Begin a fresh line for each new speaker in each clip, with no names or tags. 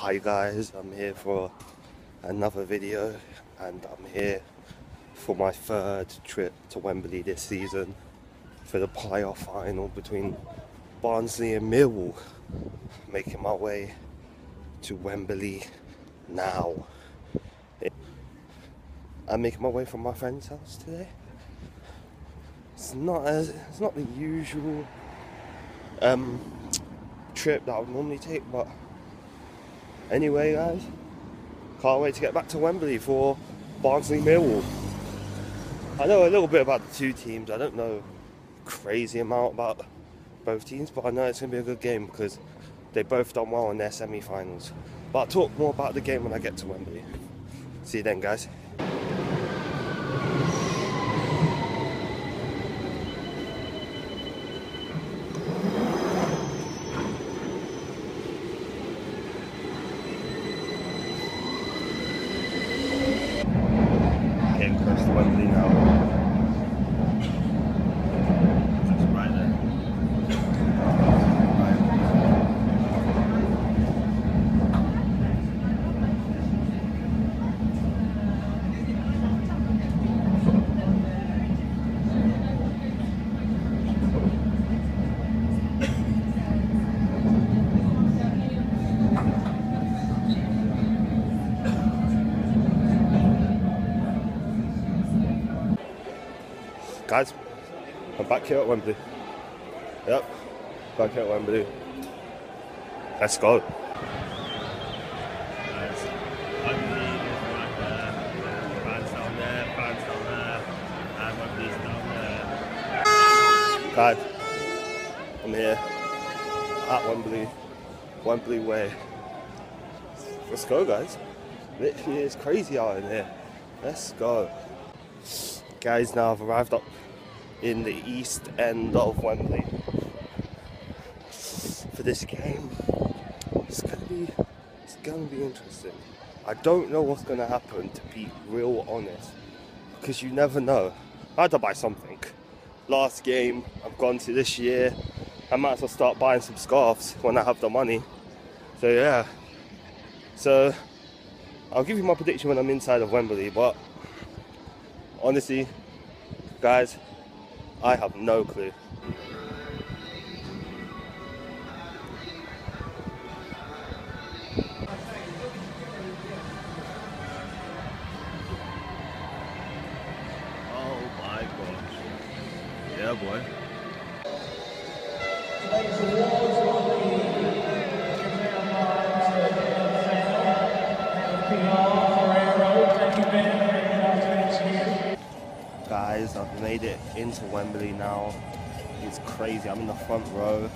Hi guys, I'm here for another video and I'm here for my third trip to Wembley this season for the playoff final between Barnsley and Millwall. Making my way to Wembley now. I'm making my way from my friend's house today. It's not as it's not the usual um, trip that I would normally take, but anyway, guys, can't wait to get back to Wembley for Barnsley Millwall. I know a little bit about the two teams. I don't know crazy amount about both teams, but I know it's going to be a good game because they both done well in their semi-finals. But I'll talk more about the game when I get to Wembley. See you then, guys. Getting close to Wembley now. Just right there. Guys, I'm back here at Wembley. Yep, back here at Wembley. Let's go.
Guys,
I'm here at Wembley, Wembley Way. Let's go, guys. Literally, it's crazy out in here. Let's go. Guys, now I've arrived up in the east end of Wembley for this game. It's gonna be, it's gonna be interesting. I don't know what's gonna happen, to be real honest, because you never know. I had to buy something. Last game I've gone to this year, I might as well start buying some scarves when I have the money. So yeah. So I'll give you my prediction when I'm inside of Wembley, but honestly, guys, I have no clue.
Oh my gosh. Yeah, boy.
Guys, I've made it into Wembley now. It's crazy. I'm in the front row,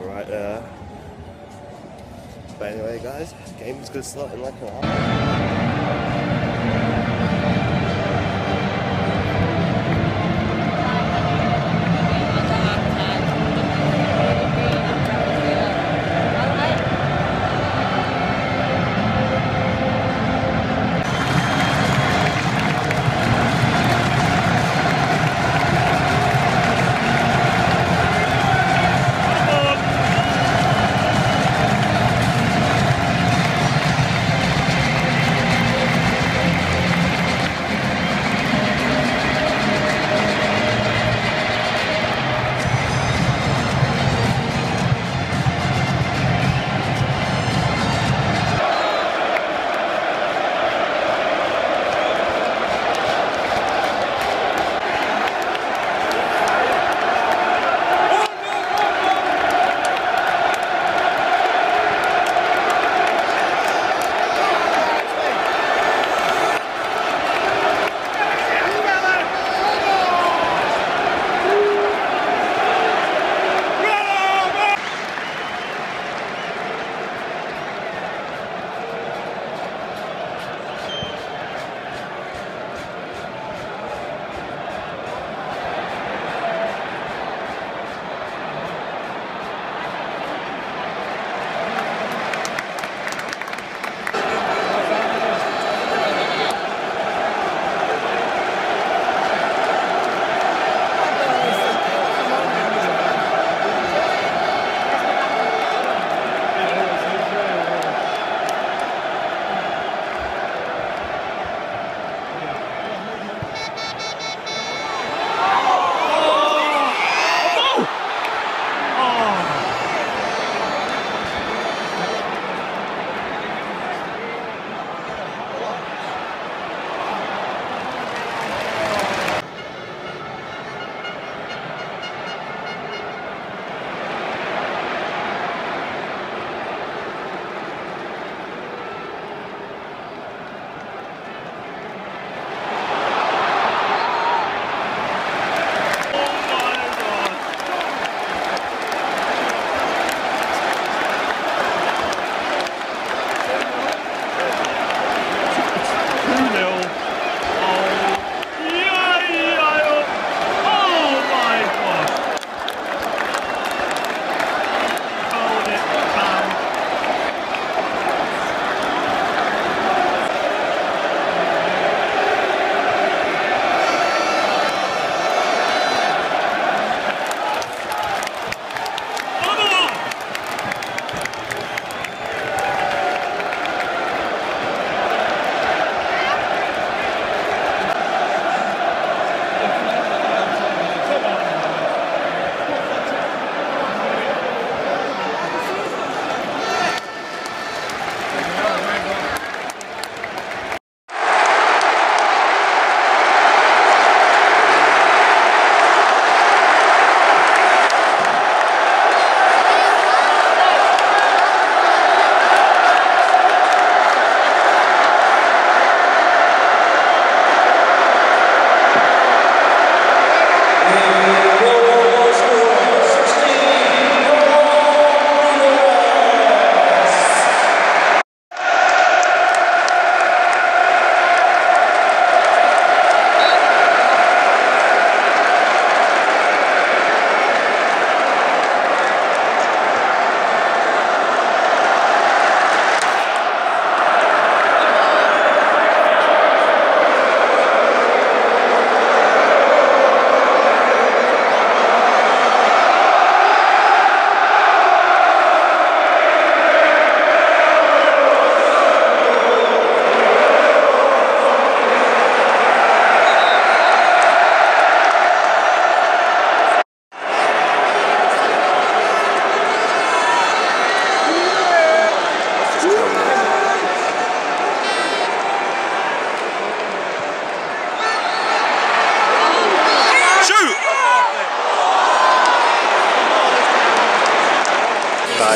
right there. But anyway, guys, game's gonna start in like an hour.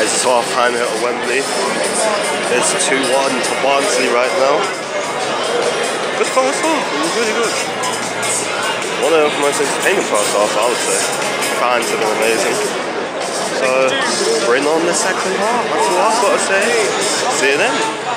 It's half time here at Wembley. It's 2 1 to Barnsley right now. Good first half, it was really good. One of the most entertaining first half, I would say. Fans have been amazing. So, bring on the second half, that's all I've got to say. See you then.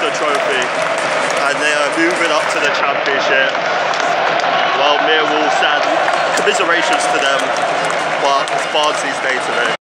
The trophy. And they are moving up to the championship. Well, Millwall sad commiserations to them. But it's Barnsley's day today.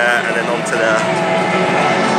There and then onto the